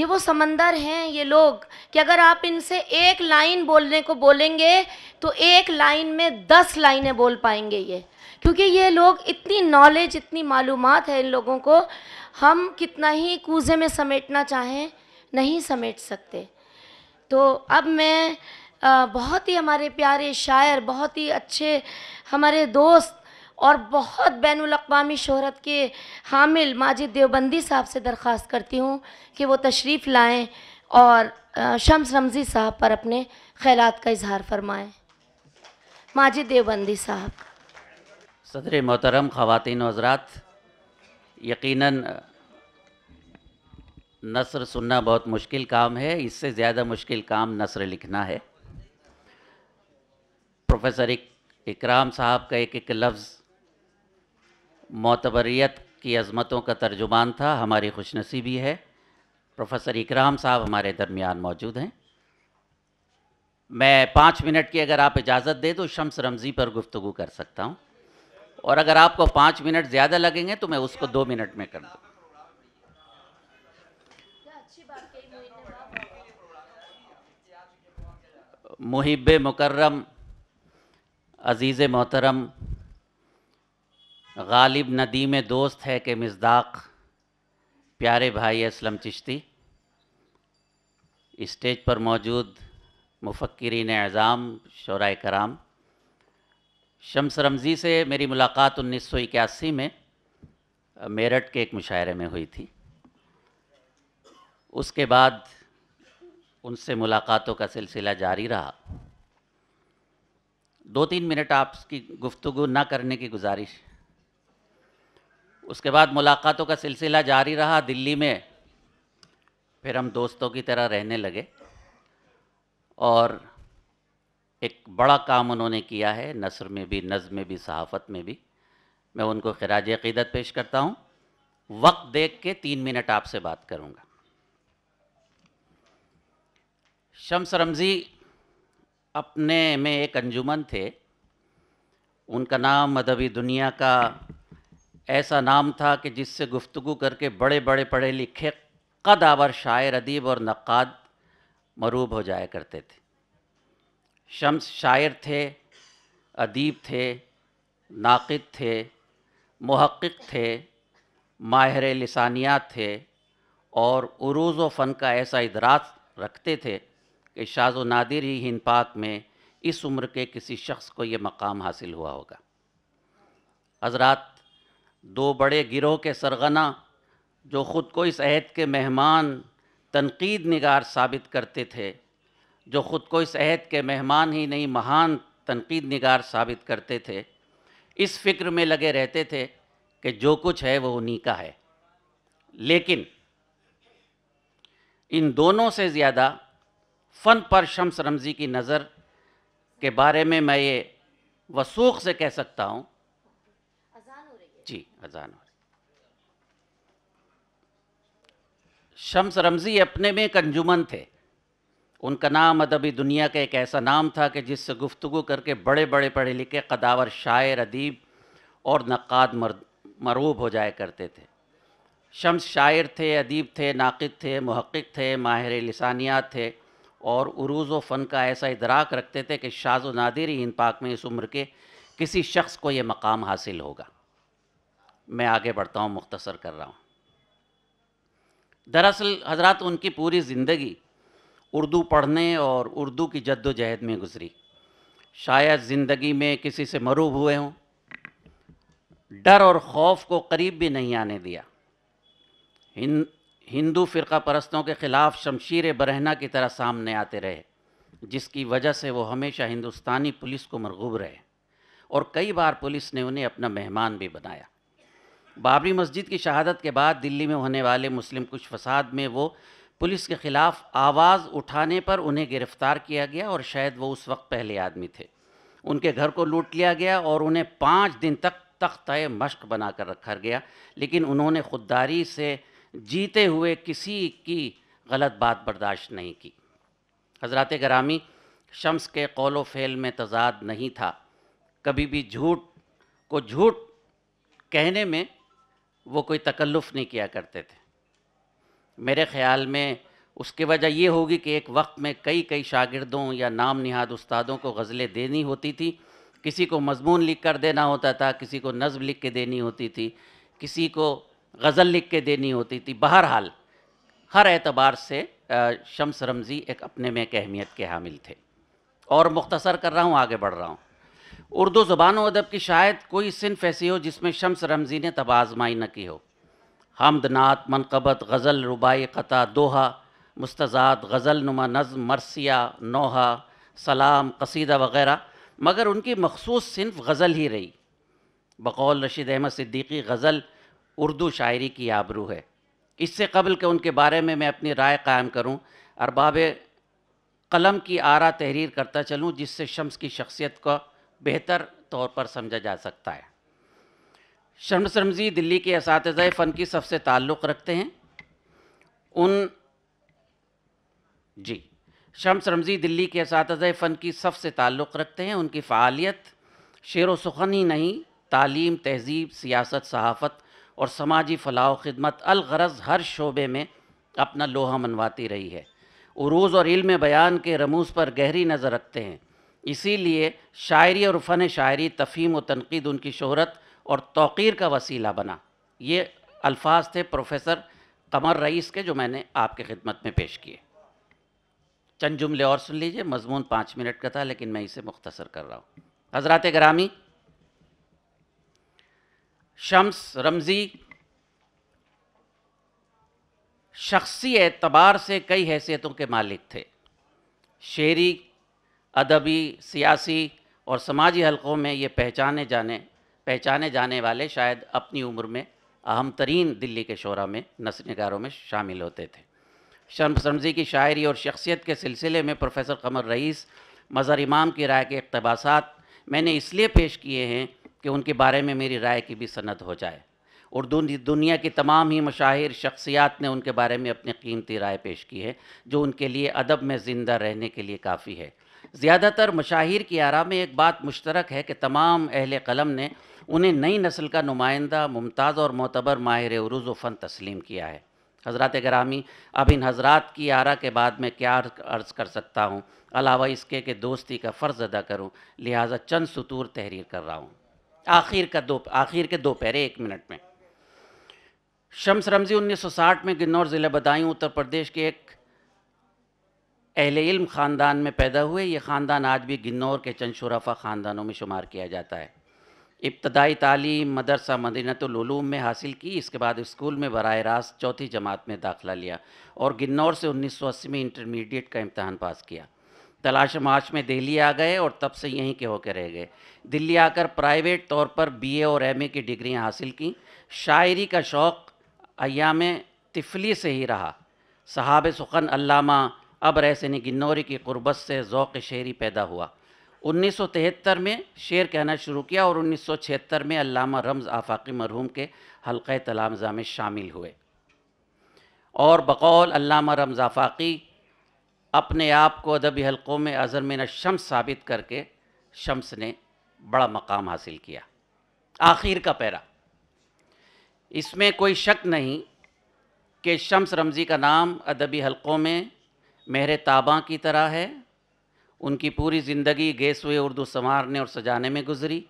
ये वो समंदर हैं ये लोग कि अगर आप इनसे एक लाइन बोलने को बोलेंगे तो एक लाइन में दस लाइनें बोल पाएँगे ये। क्योंकि ये लोग इतनी नॉलेज इतनी मालूम है इन लोगों को, हम कितना ही कूजे में समेटना चाहें, नहीं समेट सकते। तो अब मैं बहुत ही हमारे प्यारे शायर, बहुत ही अच्छे हमारे दोस्त और बहुत बैन अवी शहरत के हामिल माजिद देवबंदी साहब से दरख्वास्त करती हूँ कि वो तशरीफ़ लाएँ और शम्स रमज़ी साहब पर अपने ख्यालात का इजहार फरमाएँ। माजिद देवबंदी साहब। सदर मोहतरम ख़वान हजरात यकीनन नसर सुनना बहुत मुश्किल काम है इससे ज़्यादा मुश्किल काम नसर लिखना है। प्रोफेसर इक, इकराम साहब का एक एक लफ्ज़ मोतबरीत की अज़मतों का तर्जुमान था, हमारी खुशनसीबी है। प्रोफेसर इकराम साहब हमारे दरमियान मौजूद हैं। मैं पाँच मिनट की अगर आप इजाज़त दे तो शम्स रमज़ी पर गुफ्तु कर सकता हूँ। और अगर आपको पाँच मिनट ज़्यादा लगेंगे तो मैं उसको दो मिनट में कर दूँ। मुहिब मुकर्रम, अज़ीज़ मोहतरम गालिब नदीम दोस्त है कि मज़दाक, प्यारे भाई असलम चिश्ती स्टेज पर मौजूद मुफ़क्रिन एज़ाम शरा कराम। शम्स रमज़ी से मेरी मुलाकात उन्नीस सौ इक्यासी में मेरठ के एक मुशायरे में हुई थी। उसके बाद उनसे मुलाकातों का सिलसिला जारी रहा। दो तीन मिनट आपकी गुफ्तगु ना करने की गुजारिश उसके बाद मुलाकातों का सिलसिला जारी रहा दिल्ली में। फिर हम दोस्तों की तरह रहने लगे और एक बड़ा काम उन्होंने किया है, नसर में भी, नज़म में भी, सहाफ़त में भी। मैं उनको खराज अकीदत पेश करता हूँ। वक्त देख के तीन मिनट आपसे बात करूँगा। शम्स रमज़ी अपने में एक अंजुमन थे। उनका नाम अदबी दुनिया का ऐसा नाम था कि जिससे गुफ्तगु करके बड़े बड़े पढ़े लिखे कदावर शायर अदीब और नक़ाद मरूब हो जाया करते थे। शम्स शायर थे, अदीब थे, नाक़द थे महक़ थे, माहिर लिसानियात थे और उरूज़ व फ़न का ऐसा इदराक रखते थे कि शाज व नादिर ही हिंद पाक में इस उम्र के किसी शख्स को ये मकाम हासिल हुआ होगा। हजरात दो बड़े गिरोह के सरगना, जो ख़ुद को इस अहद के मेहमान, तनकीद निगार साबित करते थे, जो ख़ुद को इस अहद के मेहमान ही नहीं, महान तनकीद निगार साबित करते थे। इस फ़िक्र में लगे रहते थे कि जो कुछ है, वो उन्हीं का है। लेकिन, इन दोनों से ज़्यादा फ़न पर शम्स रमज़ी की नज़र के बारे में मैं ये वसूख से कह सकता हूँ जी, अजान हो शम्स रमज़ी अपने में कंजुमन थे। उनका नाम अदबी दुनिया का एक ऐसा नाम था कि जिससे गुफ्तु करके बड़े बड़े पढ़े लिखे कदावर, शायर, अदीब और नक़ाद मरूब हो जाया करते थे। शम्स शायर थे, अदीब थे, नाक़द थे महक़ थे, माहिर लिसानियात थे और उरूज़ व फ़न का ऐसा इदराक रखते थे कि शाज व नादिर ही इन पाक में इस उम्र के किसी शख्स को ये मकाम हासिल होगा। मैं आगे बढ़ता हूँ, मुख्तसर कर रहा हूँ। दरअसल हज़रत उनकी पूरी ज़िंदगी उर्दू पढ़ने और उर्दू की जद्दोजहद में गुजरी। शायद ज़िंदगी में किसी से मरूब हुए हों। डर और खौफ को करीब भी नहीं आने दिया। हिंद हिंदू फ़िरका परस्तों के ख़िलाफ़ शमशीर बरहना की तरह सामने आते रहे, जिसकी वजह से वो हमेशा हिंदुस्तानी पुलिस को मरगूब रहे। और कई बार पुलिस ने उन्हें अपना मेहमान भी बनाया। बाबरी मस्जिद की शहादत के बाद दिल्ली में होने वाले मुस्लिम कुछ फसाद में वो पुलिस के ख़िलाफ़ आवाज़ उठाने पर उन्हें गिरफ़्तार किया गया और शायद वो उस वक्त पहले आदमी थे। उनके घर को लूट लिया गया और उन्हें पाँच दिन तक तख्त मश्क बना कर रखा गया, लेकिन उन्होंने ख़ुददारी से जीते हुए किसी की गलत बात बर्दाश्त नहीं की। हज़रत ग्रामी शम्स के कौलो फ़ेल में तजाद नहीं था। कभी भी झूठ को झूठ कहने में वो कोई तकल्लुफ़ नहीं किया करते थे। मेरे ख़्याल में उसकी वजह ये होगी कि एक वक्त में कई कई शागिर्दों या नाम निहाद उस्तादों को गज़लें देनी होती थी। किसी को मजमून लिख कर देना होता था, किसी को नज़म लिख के देनी होती थी, किसी को गज़ल लिख के देनी होती थी। बहरहाल, हर एतबार से शम्स रमज़ी एक अपने में एक अहमियत के हामिल थे। और मुख्तसर कर रहा हूँ, आगे बढ़ रहा हूँ। उर्दू ज़बान अदब की शायद कोई सिनफ ऐसी हो जिसमें शम्स रमज़ी ने तब आजमाई न की हो। हमद नात मनकबत, गज़ल, रुबाई, क़ता, दोहा मुस्तज़ात गज़ल नुमा नज़म, मरसिया, नोहा, सलाम, कसीदा वगैरह, मगर उनकी मखसूस सिनफ गज़ल ही रही। बकौल रशीद अहमद सिद्दीकी गज़ल उर्दू शायरी की आबरू है। इससे कबल के उनके बारे में मैं अपनी राय कायम करूँ अरबाब कलम की आरा तहरीर करता चलूँ, जिससे शम्स की शख्सियत को बेहतर तौर पर समझा जा सकता है। शर्म रमज़ी दिल्ली के इस फ़न की सबसे ताल्लुक़ रखते हैं। उन जी, शम्स रमज़ी दिल्ली के इस फ़न की सबसे ताल्लुक़ रखते हैं। उनकी फ़ालियत, शेर व सुखन ही नहीं, तालीम, तहज़ीब, सियासत, सहाफ़त और समाजी फ़लाह खिदमत, अलगरज हर शोबे में अपना लोहा मनवाती रही है। उरूज़ और इल्म बयान के रमूज़ पर गहरी नज़र रखते हैं। इसीलिए शायरी और फ़न शायरी, तफ़ीम व तनकीद उनकी शहरत और तोक़ीर का वसीला बना। ये अल्फाज थे प्रोफेसर कमर रईस के, जो मैंने आपके खिदमत में पेश किए। चंद जुमले और सुन लीजिए, मजमून पाँच मिनट का था, लेकिन मैं इसे मुख्तसर कर रहा हूँ। हज़रत ग्रामी, शम्स रमज़ी, शख्सी एतबार से कई हैसियतों के मालिक थे। शेरी अदबी, सियासी और समाजी हलकों में ये पहचाने जाने पहचाने जाने वाले शायद अपनी उम्र में अहम तरीन दिल्ली के शोरा में नगारों में शामिल होते थे। शम्स रमज़ी की शायरी और शख्सियत के सिलसिले में प्रोफेसर कमर रईस मज़र इमाम की राय के इकतबासात मैंने इसलिए पेश किए हैं कि उनके बारे में मेरी राय की भी सनत हो जाए। और दुनिया की तमाम ही मशाहिर शख्सियात ने उनके बारे में अपनी कीमती राय पेश की है, जो उनके लिए अदब में ज़िंदा रहने के लिए काफ़ी है। ज़्यादातर मशाहिर की आरा में एक बात मुश्तरक है कि तमाम अहल कलम ने उन्हें नई नस्ल का नुमाइंदा, मुमताज़ और मोतबर माहिर उरूज़ फ़न तस्लीम किया है। हज़रत ग्रामी, अब इन हजरात की आरा के बाद मैं क्या अर्ज़ कर सकता हूँ? अलावा इसके कि दोस्ती का फ़र्ज़ अदा करूँ, लिहाजा चंद सतूर तहरीर कर रहा हूँ। आखिर का दो, आखिर के दो पैरे एक मिनट में। शम्स रमज़ी 1960 में गिन्नौर ज़िले बदायूं, उत्तर प्रदेश के एक अहल इल्म ख़ानदान में पैदा हुए, ये ख़ानदान आज भी गिन्नौर के चंद शुरफा ख़ानदानों में शुमार किया जाता है। इब्तदाई तालीम, मदरसा मदीनतूम में हासिल की, इसके बाद स्कूल में बर रास्त चौथी जमात में दाखिला लिया और गिन्नौर से 1980 में इंटरमीडिएट का इम्तहान पास किया। तलाश मार्च में दिल्ली आ गए और तब से यहीं के होकर रह गए। दिल्ली आकर प्राइवेट तौर पर बीए और एमए की डिग्रियाँ हासिल की। शायरी का शौक़ अयाम तिफली से ही रहा। सहाब सुखन अल्लामा अब रैसनी गिन्नौरी की क़ुरबत से ज़ौक़ शेरी पैदा हुआ। 1973 में शेर कहना शुरू किया और 1976 में अल्लामा रमज़ आफाकी मरहूम के हल्क़ तलामज़ा में शामिल हुए। और बकौल अल्लामा रमज़ आफाकी अपने आप को अदबी हलक़ों में अज़र में शम्स साबित करके शम्स ने बड़ा मकाम हासिल किया। आखिर का पैरा। इसमें कोई शक नहीं कि शम्स रमज़ी का नाम अदबी हलक़ों में मेहर ताबा की तरह है। उनकी पूरी ज़िंदगी गेसवे उर्दू संवारने और सजाने में गुज़री।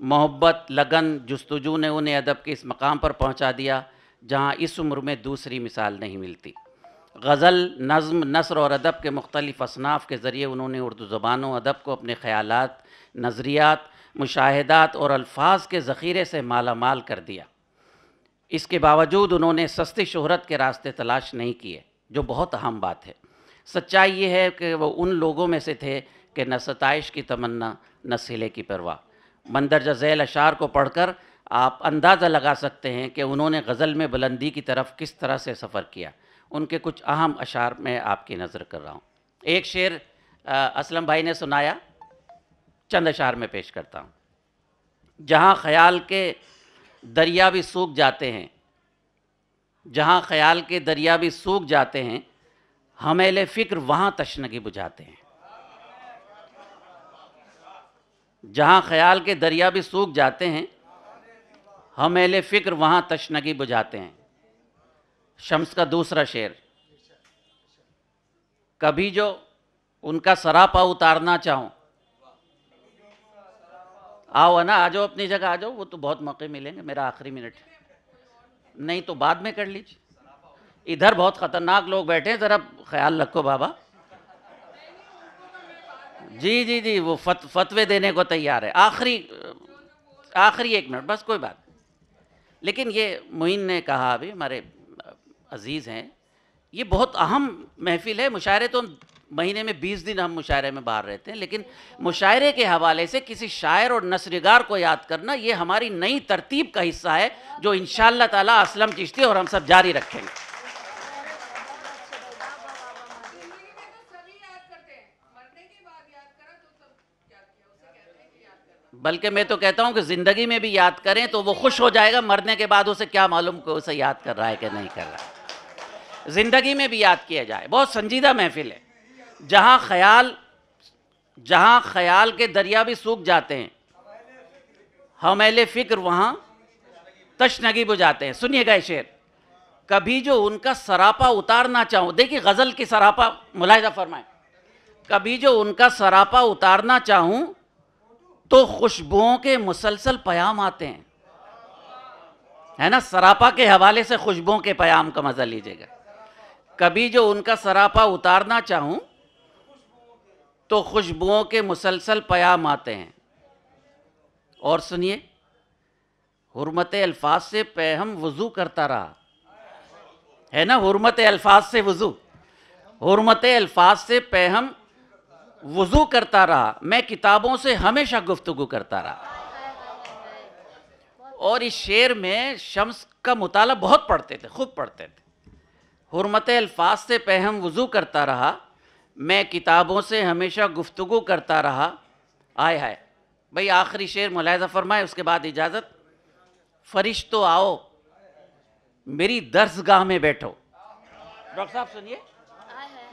मोहब्बत, लगन, जस्तजू ने उन्हें अदब के इस मकाम पर पहुँचा दिया, जहाँ इस उम्र में दूसरी मिसाल नहीं मिलती। गज़ल, नज़म, नसर और अदब के मुख्तलिफ़ असनाफ़ के ज़रिए उन्होंने उर्दू ज़बान, अदब को अपने ख़्याल नज़रियात, मुशाहदात और अल्फाज के ज़ख़ीरे से माला माल कर दिया। इसके बावजूद उन्होंने सस्ती शहरत के रास्ते तलाश नहीं किए, जो बहुत अहम बात है। सच्चाई ये है कि वो उन लोगों में से थे कि न सतश की तमन्ना, न सिले की परवाह। मंदरजा जैल अशार को पढ़कर आप अंदाज़ा लगा सकते हैं कि उन्होंने गज़ल में बुलंदी की तरफ़ किस तरह से सफ़र किया। उनके कुछ अहम अशार में आपकी नज़र कर रहा हूँ। एक शेर असलम भाई ने सुनाया, चंद अशार में पेश करता हूँ। जहाँ ख्याल के दरिया भी सूख जाते हैं, जहाँ ख्याल के दरिया भी सूख जाते हैं हमेले फ़िक्र वहाँ तशनगी बुझाते हैं। जहाँ ख्याल के दरिया भी सूख जाते हैं, हम हमेले फ़िक्र वहाँ तशनगी बुझाते हैं। शम्स का दूसरा शेर, कभी जो उनका सरापा उतारना चाहूँ, आओ ना, आ जाओ अपनी जगह, आ जाओ, वो तो बहुत मौके मिलेंगे, मेरा आखिरी मिनट। नहीं तो बाद में कर लीजिए। इधर बहुत खतरनाक लोग बैठे हैं, ज़रा ख्याल रखो बाबा। जी जी जी, वो फत, फतवे देने को तैयार है। आखिरी आखिरी एक मिनट, बस कोई बात। लेकिन ये मोइन ने कहा अभी, हमारे अज़ीज़ हैं, ये बहुत अहम महफिल है। मुशायरे तो महीने में बीस दिन हम मुशायरे में बाहर रहते हैं, लेकिन मुशायरे के हवाले से किसी शायर और नसरगार को याद करना, ये हमारी नई तरतीब का हिस्सा है, जो इन ताला असलम चिश्ती और हम सब जारी रखेंगे। बल्कि मैं तो कहता हूँ कि ज़िंदगी में भी याद करें तो वो खुश हो जाएगा, मरने के बाद उसे क्या मालूम कि उसे याद कर रहा है कि नहीं कर रहा है। ज़िंदगी में भी याद किया जाए। बहुत संजीदा महफिल है। जहाँ ख्याल जहाँ ख्याल के दरिया भी सूख जाते हैं हमेले फ़िक्र वहाँ तशनगी बुझाते हैं। सुनिएगा शेर। कभी जो उनका सरापा उतारना चाहूँ, देखिए गज़ल की सरापा मुलायजा फरमाए। कभी जो उनका सरापा उतारना चाहूँ तो खुशबुओं के मुसलसल पयाम आते हैं। है ना? सरापा के हवाले से खुशबुओं के पयाम का मज़ा लीजिएगा। कभी जो उनका सरापा उतारना चाहूँ तो खुशबुओं के मुसलसल पयाम आते हैं। और सुनिए, हरमत अल्फाज से पैहम वज़ू करता रहा। है ना? हरमत अल्फाज से वज़ू। हरमत अल्फाज से पैहम वज़ू करता रहा मैं किताबों से हमेशा गुफ्तगु करता रहा। और इस शेर में शम्स का मुताला बहुत पढ़ते थे खूब पढ़ते थे। हरमत अल्फाज से पहम वज़ू करता रहा मैं किताबों से हमेशा गुफ्तगु करता रहा। आय हाय भाई आखिरी शेर मुलायजा फरमाए उसके बाद इजाज़त। फरिश तो आओ मेरी दर्सगाह में बैठो। डॉक्टर साहब सुनिए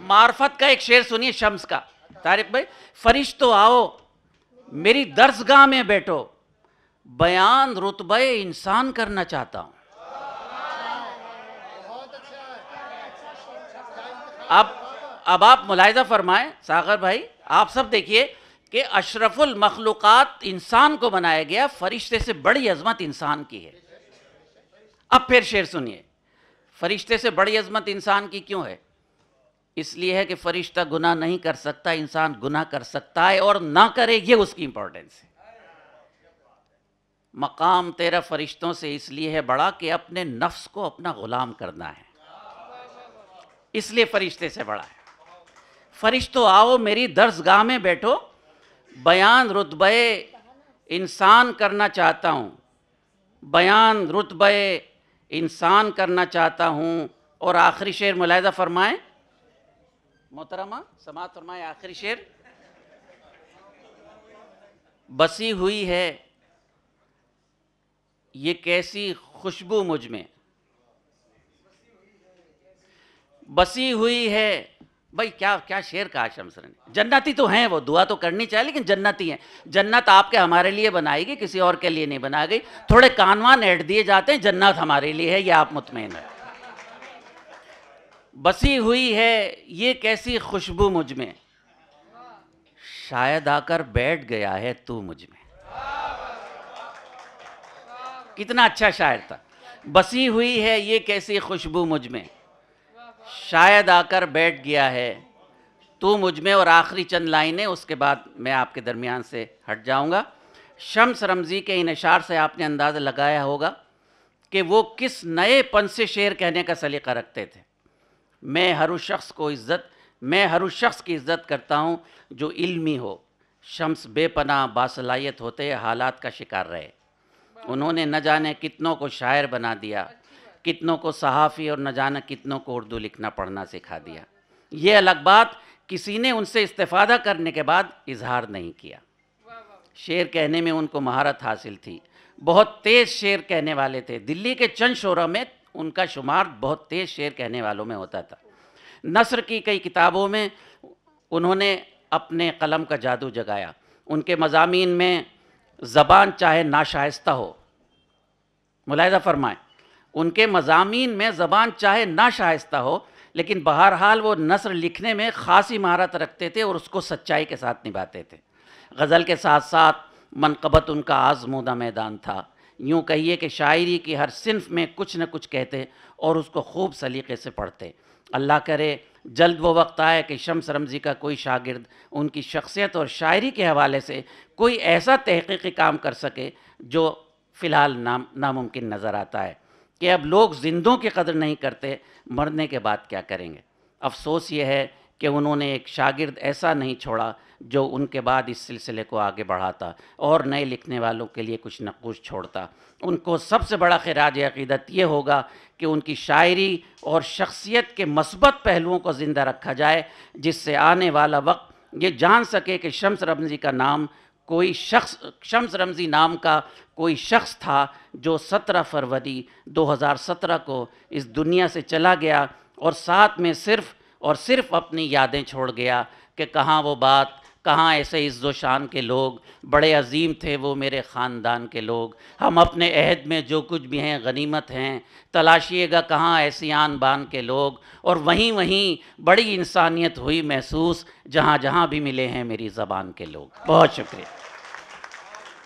मार्फत का एक शेर सुनिए शम्स का। तारिक भाई फरिश तो आओ, मेरी दर्सगाह में बैठो। बयान रुतबे इंसान करना चाहता हूँ। अब अब आप मुलायजा फरमाएँ, सागर भाई, आप सब देखिए कि अशरफुल मखलूक़ात इंसान को बनाया गया, फरिश्ते से बड़ी अजमत इंसान की है। अब फिर शेर सुनिए, फरिश्ते से बड़ी अजमत इंसान की क्यों है? इसलिए है कि फरिश्ता गुनाह नहीं कर सकता, इंसान गुनाह कर सकता है और ना करे, ये उसकी इंपॉर्टेंस है। मकाम तेरा फरिश्तों से इसलिए है बड़ा कि अपने नफ्स को अपना गुलाम करना है। इसलिए फरिश्ते से बड़ा है। फरिश्तों, आओ मेरी दर्जगाह में बैठो, बयान रुतबे इंसान करना चाहता हूँ। बयान रुतबे इंसान करना चाहता हूँ और आखिरी शेर मुलायजा फरमाए मोहतरमा समात फरमाए, आखिरी शेर। बसी हुई है, ये कैसी खुशबू मुझमें। बसी हुई है, भाई क्या क्या शेर कहा शमसर ने? जन्नती तो हैं वो, दुआ तो करनी चाहिए, लेकिन जन्नती हैं। जन्नत आपके हमारे लिए बनाएगी, किसी और के लिए नहीं बनाई गई। थोड़े कानवान ऐड दिए जाते हैं, जन्नत हमारे लिए है, ये आप मुतमिन है। बसी हुई है, ये कैसी खुशबू मुझमें? शायद आकर बैठ गया है तू मुझमें। कितना अच्छा शायर था। बसी हुई है, ये कैसी खुशबू मुझमें? शायद आकर बैठ गया है तू मुझमें, और आखिरी चंद लाइनें, उसके बाद मैं आपके दरमियान से हट जाऊँगा। शम्स रमज़ी के इन अशार से आपने अंदाज़ा लगाया होगा कि वो किस नए पन से शेर कहने का सलीका रखते थे। मैं हर उस शख्स को इज़्ज़त, मैं हर उस शख्स की इज़्ज़त करता हूँ जो इल्मी हो। शम्स बेपना बासलाहियत होते हालात का शिकार रहे। उन्होंने न जाने कितनों को शायर बना दिया, कितनों को सहाफ़ी और न जाना कितनों को उर्दू लिखना, पढ़ना सिखा दिया। ये अलग बात, किसी ने उनसे इस्तेफादा करने के बाद इजहार नहीं किया। शेर कहने में उनको महारत हासिल थी। बहुत तेज़ शेर कहने वाले थे। दिल्ली के चंद शोरा में उनका शुमार बहुत तेज़ शेर कहने वालों में होता था। नसर की कई किताबों में उन्होंने अपने कलम का जादू जगाया। उनके मजामी में ज़बान चाहे नाशाइस्ता हो, मुलायदा फरमाएँ, उनके मजामी में ज़बान चाहे ना शाइस्ता हो, लेकिन बहरहाल वो नसर लिखने में ख़ासी महारत रखते थे और उसको सच्चाई के साथ निभाते थे। गज़ल के साथ साथ मनकबत उनका आजमूदा मैदान था। यूँ कहिए कि शायरी की हर सिनफ में कुछ न कुछ कहते और उसको खूब सलीके से पढ़ते। अल्लाह करे, जल्द वो वक्त आए कि शम्स रमज़ी का कोई शागिर्द उनकी शख्सियत और शायरी के हवाले से कोई ऐसा तहकीकी काम कर सके जो फ़िलहाल नाम, नामुमकिन नज़र आता है कि अब लोग जिंदों की कदर नहीं करते, मरने के बाद क्या करेंगे? अफसोस ये है कि उन्होंने एक शागिर्द ऐसा नहीं छोड़ा जो उनके बाद इस सिलसिले को आगे बढ़ाता और नए लिखने वालों के लिए कुछ न कुछ छोड़ता। उनको सबसे बड़ा खराज अकीदत ये होगा कि उनकी शायरी और शख्सियत के मस्बत पहलुओं को ज़िंदा रखा जाए, जिससे आने वाला वक्त ये जान सके कि शम्स रमज़ी का नाम कोई शख्स, शम्स रमज़ी नाम का कोई शख्स था जो 17 फरवरी 2017 को इस दुनिया से चला गया और साथ में सिर्फ़ और सिर्फ़ अपनी यादें छोड़ गया कि कहाँ वो बात, कहाँ ऐसे इज़्ज़ो शान के लोग, बड़े अजीम थे वो मेरे ख़ानदान के लोग। हम अपने अहद में जो कुछ भी हैं, गनीमत हैं, तलाशिएगा कहाँ ऐसी आन बान के लोग, और वहीं वहीं बड़ी इंसानियत हुई महसूस जहाँ जहाँ भी मिले हैं मेरी ज़बान के लोग। बहुत शुक्रिया।